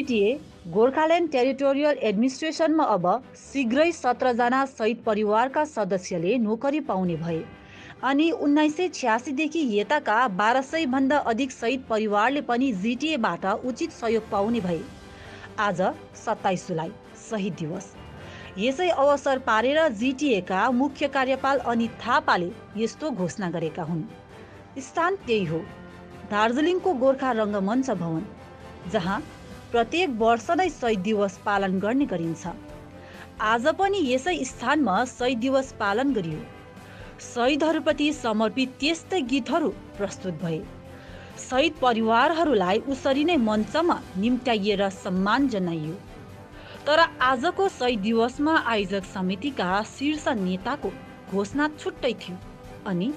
जिटिए Gorkhaland territorial एडमिनिस्ट्रेसनमा अब शीघ्रै सत्रजना शहीद परिवारका सदस्यले नोकरी पाउने भए अनि उन्नाइस सय छ्यासीदेखि यताका बाह्र सयभन्दा अधिक शहीद परिवारले पनि जिटिएबाट उचित सहयोग पाउने भए। आज सत्ताइस जुलाई शहीद दिवस। यसै अवसर पारेर जिटिएका मुख्य कार्यपाल अनित थापाले यस्तो घोषणा गरेका हुन्। स्थान त्यही हो। दार्जिलिङको गोर्खा रङ्गमञ्च भवन जहाँ प्रत्येक वर्ष नै शहीद दिवस पालन गर्ने गरिन्छ। आज पनि यसै स्थानमा शहीद दिवस पालन गरियो। शहीदहरूप्रति समर्पित त्यस्तै गीतहरू प्रस्तुत भए। शहीद परिवारहरूलाई उसरी नै मञ्चमा निम्त्याइएर सम्मान जनाइयो। तर आजको शहीद दिवसमा आयोजक समितिका शीर्ष नेताको घोषणा छुट्टै थियो अनि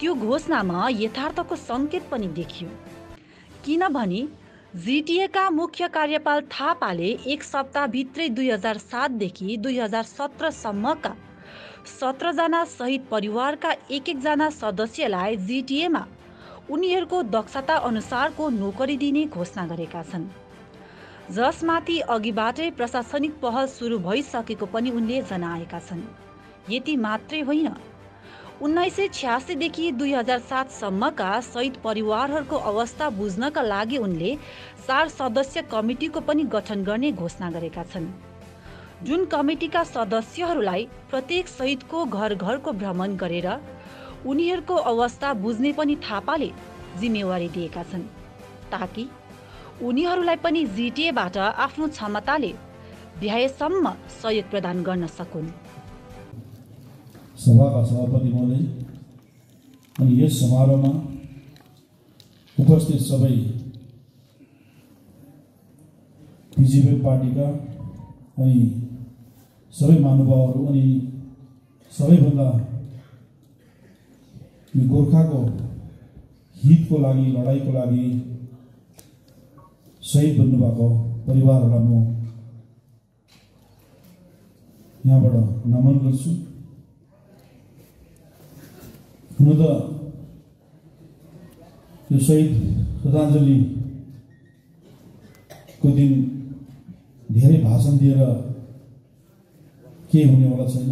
त्यो घोषणामा यथार्थको सङ्केत पनि देखियो। किनभने जिटिएका मुख्य कार्यपाल थापाले एक सप्ताहभित्रै दुई हजार सातदेखि दुई हजार सत्रसम्मका सत्रजना शहीद परिवारका एक एकजना सदस्यलाई जिटिएमा उनीहरूको दक्षता अनुसारको नोकरी दिने घोषणा गरेका छन्। जसमाथि अघिबाटै प्रशासनिक पहल सुरु भइसकेको पनि उनले जनाएका छन्। यति मात्रै होइन उन्नाइस सय छ्यासीदेखि दुई हजार सातसम्मका शहीद परिवारहरूको अवस्था बुझ्नका लागि उनले चार सदस्य कमिटीको पनि गठन गर्ने घोषणा गरेका छन्। जुन कमिटीका सदस्यहरूलाई प्रत्येक शहीदको घर घरको भ्रमण गरेर उनीहरूको अवस्था बुझ्ने पनि थापाले जिम्मेवारी दिएका छन् ताकि उनीहरूलाई पनि जिटिएबाट आफ्नो क्षमताले भ्याएसम्म सहयोग प्रदान गर्न सकुन्। सभाका सभापति महोदय अनि यस समारोहमा उपस्थित सबै बिजेपी पार्टीका अनि सबै महानुभावहरू अनि सबैभन्दा यो गोर्खाको हितको लागि लडाइँको लागि शहीद बन्नुभएको परिवारहरूलाई म यहाँबाट नमन गर्छु। हुन त यो शहीद श्रद्धाञ्जलीको दिन धेरै भाषण दिएर के हुनेवाला छैन।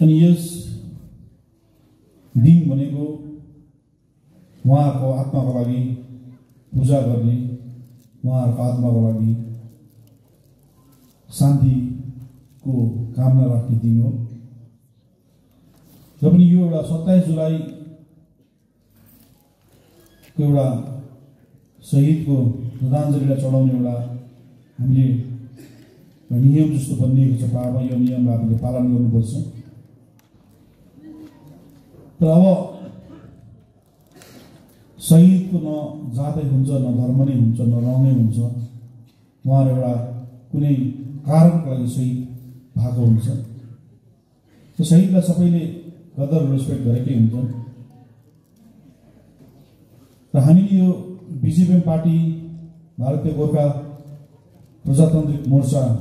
अनि यस दिन भनेको उहाँहरूको आत्माको लागि पूजा गर्ने उहाँहरूको आत्माको लागि शान्तिको कामना राख्ने दिन हो। र पनि यो एउटा सत्ताइस जुलाईको एउटा शहीदको श्रद्धाञ्जलीलाई चढाउने एउटा हामीले नियम जस्तो बनिएको छ पाहाडमा यो नियमलाई हामीले पालन गर्नुपर्छ। तर अब शहीदको न जातै हुन्छ न धर्म नै हुन्छ न रङ नै हुन्छ उहाँहरू एउटा कुनै कारणको लागि शहीद भएको हुन्छ। त्यो शहीदलाई सबैले कदर रेस्पेक्ट गरेकै हुन्छ र हामीले यो बिजेपिएम पार्टी भारतीय गोर्खा प्रजातान्त्रिक मोर्चाको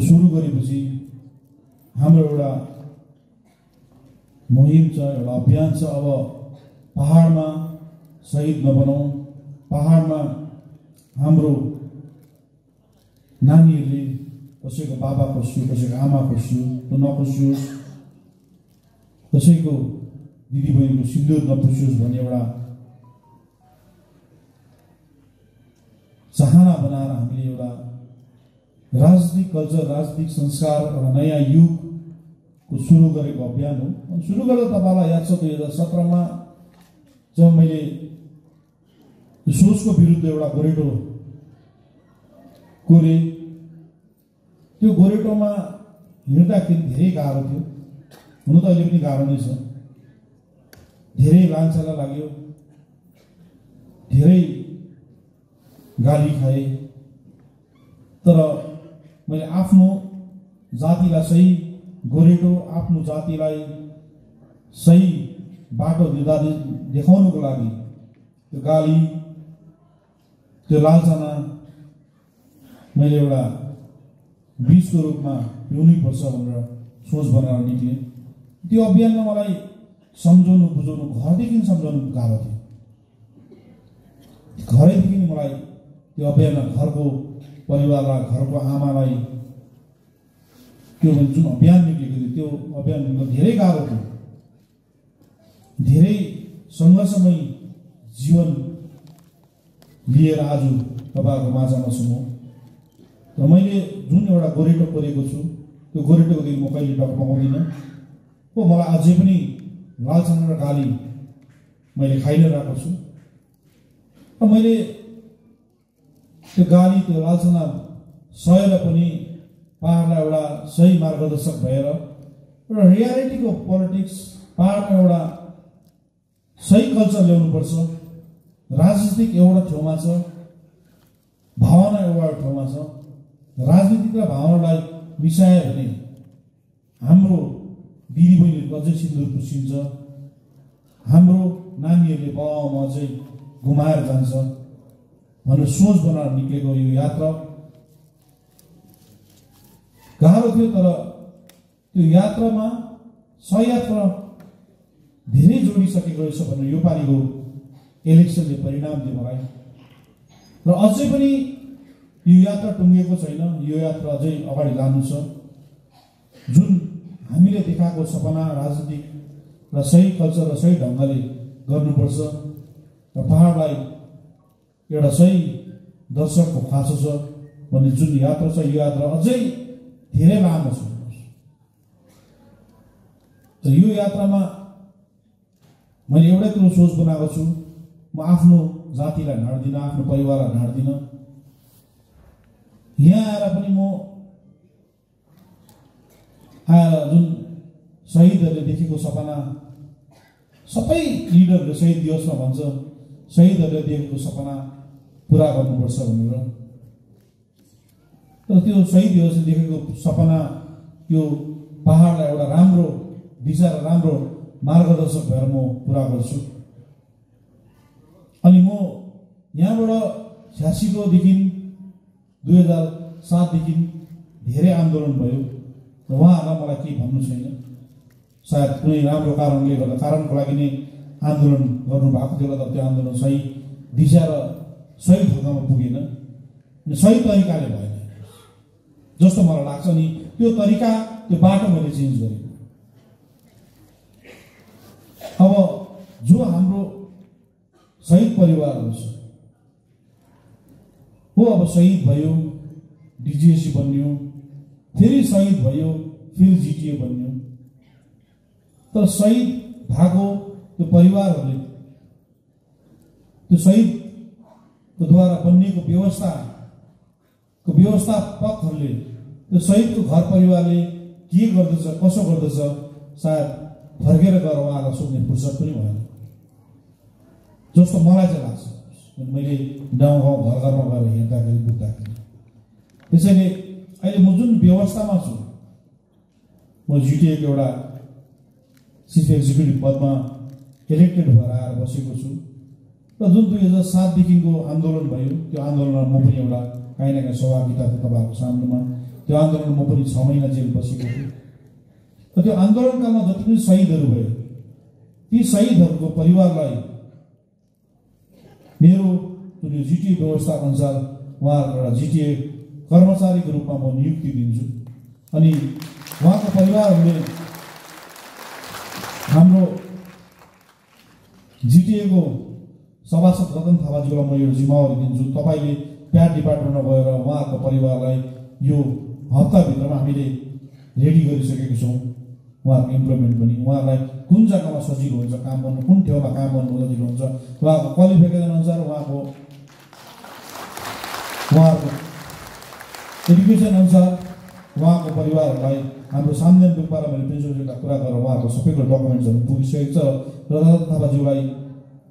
सुरु गरेपछि हाम्रो एउटा मुहिम छ एउटा अभियान छ अब पहाडमा शहीद नबनाउँ पहाडमा हाम्रो नानीहरूले कसैको बाबा खोज्छु कसैको आमा खोज्छु त्यो नखोजियोस् कसैको दिदीबहिनीको सिन्दुर नपुछोस् भन्ने एउटा चाहना बनाएर हामीले एउटा राजनीतिक कल्चर राजनीतिक संस्कार एउटा नयाँ युगको सुरु गरेको अभियान हो। अनि सुरु गर्दा तपाईँलाई याद छ दुई हजार सत्रमा जब मैले सोचको विरुद्ध एउटा गोरेटो कोरे त्यो गोरेटोमा हिँड्दाखेरि धेरै गाह्रो थियो। हुन त अहिले पनि गाह्रो नै छ। धेरै लान्छाला लाग्यो। धेरै गाली खाएँ। तर मैले आफ्नो जातिलाई सही गोरेटो आफ्नो जातिलाई सही बाटो दिँदा देखाउनुको लागि त्यो गाली त्यो लालसाना मैले एउटा बिचको रूपमा पिउनै पर्छ भनेर सोच बनाएर निक्लेँ त्यो अभियानमा मलाई सम्झाउनु बुझाउनु घरदेखि सम्झाउनु गाह्रो थियो। घरैदेखि मलाई त्यो अभियानमा घरको परिवारलाई घरको आमालाई त्यो जुन अभियान निक्लेको थियो त्यो अभियान धेरै गाह्रो थियो। धेरै सङ्घर्षमय जीवन लिएर आज तपाईँहरूको माझमा छु र मैले जुन एउटा गोरेटो कोरेको छु त्यो गोरेटोको दिन म कहिले डगमगाउँदिनँ हो मलाई अझै पनि लालसँग र गाली मैले खाइ नै रहेको छु। र मैले त्यो गाली त्यो लालसँग सहेर पनि पाहाडलाई एउटा सही मार्गदर्शक भएर एउटा रियालिटीको पोलिटिक्स पाहाडमा एउटा सही कल्चर ल्याउनुपर्छ। राजनीतिक एउटा ठाउँमा छ भावना एउटा ठाउँमा छ। राजनीतिक र भावनालाई मिसायो भने हाम्रो दिदीबहिनीहरूको अझै सिन्दुर पुसिन्छ हाम्रो नानीहरूले बाबामा अझै गुमाएर जान्छ भनेर सोच बनाएर निक्लेको यो यात्रा। गाह्रो थियो तर त्यो यात्रामा सयात्रा धेरै जोडिसकेको रहेछ भनेर यो पालिको इलेक्सनले परिणाम दियो मलाई। र अझै पनि यो यात्रा टुङ्गिएको छैन यो यात्रा अझै अगाडि लानु छ। जुन हामीले देखाएको सपना राजनीतिक र सही कल्चर र सही ढङ्गले गर्नुपर्छ र पहाडलाई एउटा सही दर्शकको खाँचो छ भन्ने जुन यात्रा छ यो यात्रा अझै धेरै लामो छ। त यो यात्रामा मैले एउटै कुरो सोच बनाएको छु। म आफ्नो जातिलाई ढाड्दिनँ आफ्नो परिवारलाई ढाड्दिनँ। यहाँ आएर पनि म आएर जुन शहीदहरूले देखेको सपना सबै लिडरहरूले शहीद दिवसमा भन्छ शहीदहरूले देखेको सपना पुरा गर्नुपर्छ भनेर र त्यो शहीद दिवसले देखेको सपना यो पहाडलाई एउटा राम्रो दिशा र राम्रो मार्गदर्शक भएर म पुरा गर्छु अनि म यहाँबाट छ्यासीकोदेखि दुई हजार सातदेखि धेरै आन्दोलन भयो र उहाँहरूलाई मलाई केही भन्नु छैन। सायद कुनै राम्रो कारणले गर्दा कारणको लागि नै आन्दोलन गर्नुभएको थियो तर त्यो आन्दोलन सही दिशा र सही ढङ्गमा पुगेन। सही तरिकाले भएन। जस्तो मलाई लाग्छ नि त्यो तरिका त्यो बाटो मैले चेन्ज गरेँ। अब जो हाम्रो शहीद परिवारहरू छ हो अब शहीद भयो डिजिएसी बन्यो फेरि शहीद भयो फेरि जिटिए बन्यो। तर शहीद भएको त्यो परिवारहरूले त्यो शहीदको द्वारा बनिएको व्यवस्थाको व्यवस्थापकहरूले त्यो शहीदको घर परिवारले के गर्दछ कसो गर्दछ सायद फर्केर गएर उहाँलाई सोध्ने फुर्सद पनि भएन। जस्तो मलाई चाहिँ लाग्छ। मैले गाउँ गाउँ घर घरमा गएर हेर्दाखेरि बुझ्दाखेरि। त्यसैले अहिले म जुन व्यवस्थामा छु म जिटिएको एउटा चिफ एक्जिक्युटिभ पदमा इलेक्टेड भएर आएर बसेको छु र जुन दुई हजार सातदेखिको आन्दोलन भयो त्यो आन्दोलनमा म पनि एउटा काहीँ न काहीँ सहभागिता थियो तपाईँहरूको सामनामा त्यो आन्दोलनमा म पनि छ महिना जेल बसेको थिएँ र त्यो आन्दोलनकालमा जति पनि शहीदहरू भए ती शहीदहरूको परिवारलाई मेरो यो जिटिए व्यवस्था अनुसार उहाँहरूको एउटा जिटिए कर्मचारीको रूपमा म नियुक्ति दिन्छु। अनि उहाँको परिवारहरूले हाम्रो जिटिएको सभासद रतन थापाज्यूलाई म यो जिम्मेवारी दिन्छु। तपाईँले प्याड डिपार्टमेन्टमा गएर उहाँहरूको परिवारलाई यो हप्ताभित्रमा हामीले रेडी गरिसकेको छौँ। उहाँहरूको इम्प्लोइमेन्ट पनि उहाँहरूलाई कुन जग्गामा सजिलो हुन्छ काम गर्नु कुन ठाउँमा काम गर्नु सजिलो हुन्छ उहाँको क्वालिफिकेसन अनुसार उहाँको उहाँहरूको एडुकेसन अनुसार उहाँको परिवारहरूलाई हाम्रो सामान्य रूपमा मैले प्रिन्सिपलसितका कुरा गरेर उहाँहरूको सबैको डकुमेन्ट्सहरू पुगिसकेको छ र थापाज्यूलाई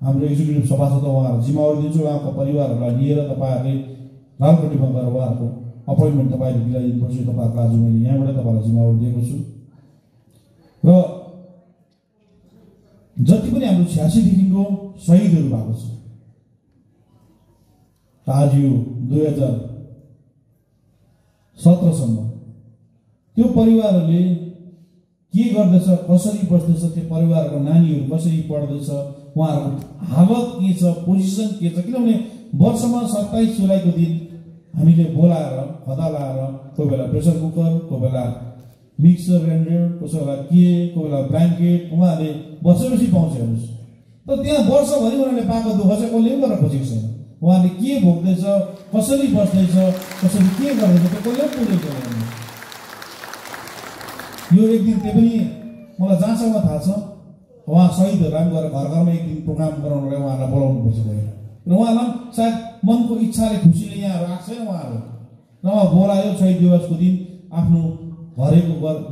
हाम्रो एक्जिक्युटिभ सभासद उहाँहरू जिम्मेवारी दिन्छु उहाँको परिवारहरूलाई लिएर तपाईँहरूले लालकोटीमा गएर उहाँहरूको अपोइन्टमेन्ट तपाईँले दिलाइदिनुपर्छ तपाईँहरूको आज मैले यहाँबाट तपाईँलाई जिम्मेवारी दिएको छु र जति पनि हाम्रो छ्यासीदेखिको शहीदहरू भएको छ आज यो दुई हजार सत्रसम्म त्यो परिवारहरूले के गर्दैछ कसरी बस्दैछ त्यो परिवारको नानीहरू कसरी पढ्दैछ उहाँहरूको हालत के छ पोजिसन के छ किनभने वर्षमा सत्ताइस जुलाईको दिन हामीले बोलाएर खदा लाएर कोही बेला प्रेसर कुकर कोही बेला मिक्सर ग्राइन्डर कसै बेला के कोही बेला ब्ल्याङ्केट उहाँहरूले वर्षपछि पाउँछ हेर्नुहोस्। तर त्यहाँ वर्षभरि उनीहरूले पाएको दुःख चाहिँ कसले पनि गर्न खोजेको छैन। उहाँले के भोग्दैछ कसरी बस्दैछ कसरी के गर्दैछ त्यो कसले पनि हेर्नुहोस्। यो एक दिन त्यो पनि मलाई जहाँसम्म थाहा छ। उहाँ शहीदहरूलाई पनि गएर घर घरमा एक दिन प्रोग्राम गराउनलाई उहाँहरूलाई बोलाउनु पर्छ गएर र पनि सायद मनको इच्छाले खुसीले यहाँहरू आएको उहाँहरू। र उहाँ बोलायो शहीद दिवसको दिन आफ्नो घर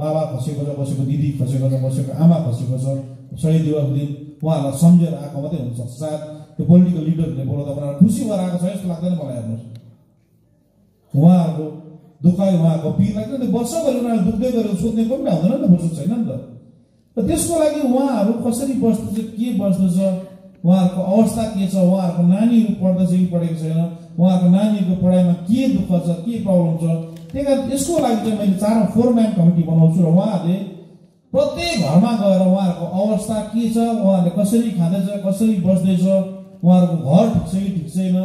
बाबा खसेको छ बसेको दिदी खसेको छ बसेको आमा खसेको छ दिवसको दिन। उहाँहरूलाई सम्झेर आएको मात्रै हुन्छ। सायद त्यो पोलिटिकल लिडरहरूले बोलाउँदा उनीहरू खुसी भएर आएको छ जस्तो लाग्दैन मलाई हेर्नुहोस्। उहाँहरूको दुखाइ उहाँको पीर लाग्दैन। त्यो वर्षभरि उनीहरूले दुख्दै गरेर सोध्ने कोही पनि आउँदैन नि त फुर्सद छैन नि त। र त्यसको लागि उहाँहरू कसरी बस्दैछ के बस्दैछ उहाँहरूको अवस्था के छ उहाँहरूको नानीहरू पढ्दैछ कि पढेको छैन उहाँहरूको नानीहरूको पढाइमा के दुःख छ के प्रब्लम छ त्यही कारण यसको लागि चाहिँ मैले चारौँ फोर म्यान कमिटी बनाउँछु र उहाँहरूले प्रत्येक घरमा गएर उहाँहरूको अवस्था के छ उहाँहरूले कसरी खाँदैछ कसरी बस्दैछ उहाँहरूको घर ठिक छ कि ठिक छैन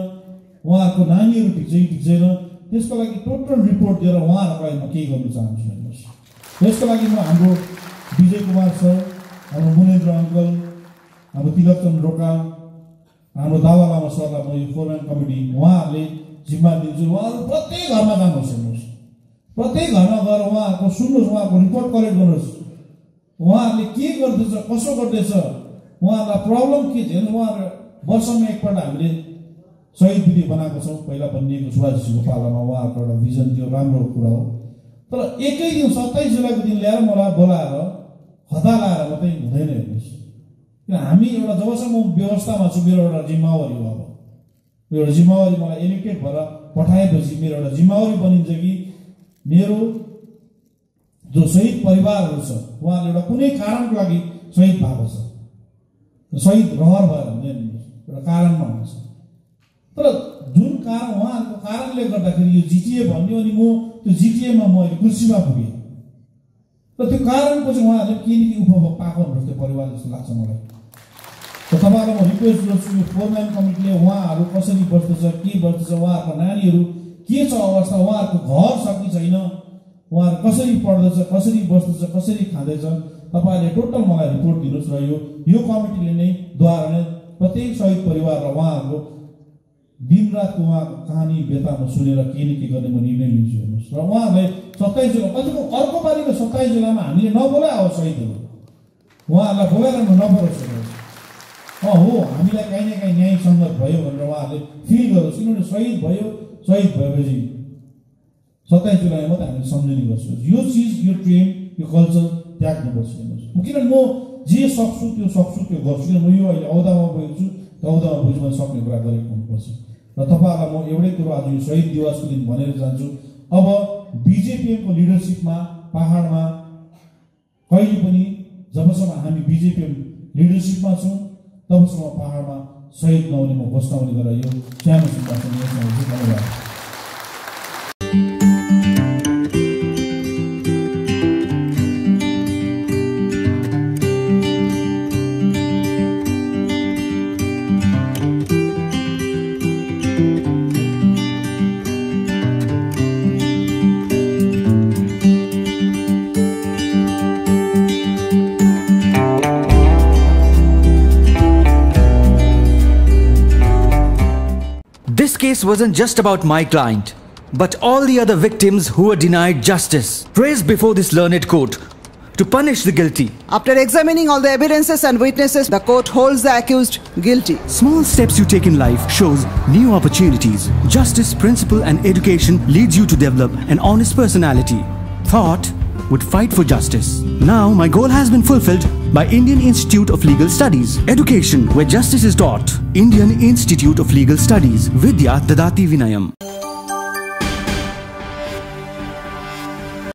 उहाँहरूको नानीहरू ठिक छ कि ठिक छैन त्यसको लागि टोटल रिपोर्ट दिएर उहाँहरूको लागि म केही गर्नु चाहन्छु हेर्नुहोस् यसको लागि म हाम्रो विजय कुमार सर हाम्रो मुनेन्द्र अङ्कल हाम्रो तिलकचन्द्र रोका हाम्रो दावा लामा सरलाई म यो फोरम्यान कमिटी उहाँहरूले जिम्मा दिन्छु। उहाँहरू प्रत्येक घरमा जानुहोस् प्रत्येक घरमा गएर उहाँहरूको सुन्नुहोस् उहाँहरूको रिपोर्ट कलेक्ट गर्नुहोस्। उहाँहरूले के गर्दैछ कसो गर्दैछ उहाँहरूलाई प्रब्लम के हेर्नु उहाँहरू वर्षमा एकपल्ट हामीले शहीद विधि बनाएको छौँ। पहिला बनिएको सुभाषजीको पालामा उहाँहरूको एउटा भिजन त्यो राम्रो कुरा हो। तर एकै दिन सत्ताइस जुलाईको दिन ल्याएर मलाई बोलाएर खदा लाएर मात्रै हुँदैन हेर्नुहोस्। किन हामी एउटा जबसम्म व्यवस्थामा छु मेरो एउटा जिम्मेवारी हो अब। एउटा जिम्मेवारी मलाई इलेक्टेड भएर पठाएपछि मेरो एउटा जिम्मेवारी बनिन्छ कि मेरो जो शहीद परिवारहरू छ उहाँहरूले एउटा कुनै कारणको लागि शहीद भएको छ। शहीद रहर भएर हुँदैन एउटा कारणमा हुन्छ। तर जुन कारण उहाँहरूको कारणले गर्दाखेरि यो जिटिए भन्यो अनि म त्यो जिटिएमा म अहिले कुर्सीमा पुगेँ। र त्यो कारणको चाहिँ उहाँहरूले के न के उपभोग पाएको हुनुपर्छ त्यो परिवार जस्तो लाग्छ मलाई। र तपाईँहरूलाई म रिक्वेस्ट गर्छु यो फोरम्यान कमिटीले उहाँहरू कसरी बस्दैछ के बस्दैछ उहाँहरूको नानीहरू के छ अवस्था? उहाँहरूको घर छ कि छैन। उहाँहरू कसरी पढ्दैछ कसरी बस्दैछ कसरी खाँदैछ तपाईँहरूले टोटल मलाई रिपोर्ट दिनुहोस् र यो यो कमिटीले नै द्वारा नै प्रत्येक शहीद परिवार र उहाँहरूको दिनरातको उहाँको कहानी व्यथा म सुनेर के न के गर्ने म निर्णय लिन्छु हेर्नुहोस्। र उहाँहरूले सत्ताइस जुलाई कतिको अर्को पालिको सत्ताइस जुलाईमा हामीले नबोलाइ आओस् शहीदहरू उहाँहरूलाई बोलाएर नपरोस् हो हामीलाई काहीँ न काहीँ न्याय सङ्गत भयो भनेर उहाँहरूले फिल गरोस्। किनभने शहीद भयो शहीद भएपछि सत्ताइस जुलाई मात्रै हामीले सम्झने गर्छौँ। यो चिज यो ट्रेन यो कल्चर त्याग्नुपर्छ हेर्नुहोस् किनभने म जे सक्छु त्यो सक्छु त्यो गर्छु। किन म यो अहिले औदामा गएको छु त्यो औदामा मैले सक्ने कुरा गरेको हुनुपर्छ। र तपाईँहरूलाई म एउटै कुरो आज यो शहीद दिवसको दिन भनेर जान्छु अब बिजेपिएमको लिडरसिपमा पाहाडमा कहिले पनि जबसम्म हामी बिजेपिएम लिडरसिपमा छौँ तबसम्म पाहाडमा शहीद नहुने म घोषणा हुने गरेर यो सानो सिद्धान्त case wasn't just about my client, but all the other victims who were denied justice. Praised before this learned court to punish the guilty. After examining all the evidences and witnesses, the court holds the accused guilty. Small steps you take in life shows new opportunities. Justice, principle and education leads you to develop an honest personality. Thought would fight for justice. Now my goal has been fulfilled by Indian Institute of Legal Studies. Education where justice is taught. Indian Institute of Legal Studies. Vidya Dadati Vinayam.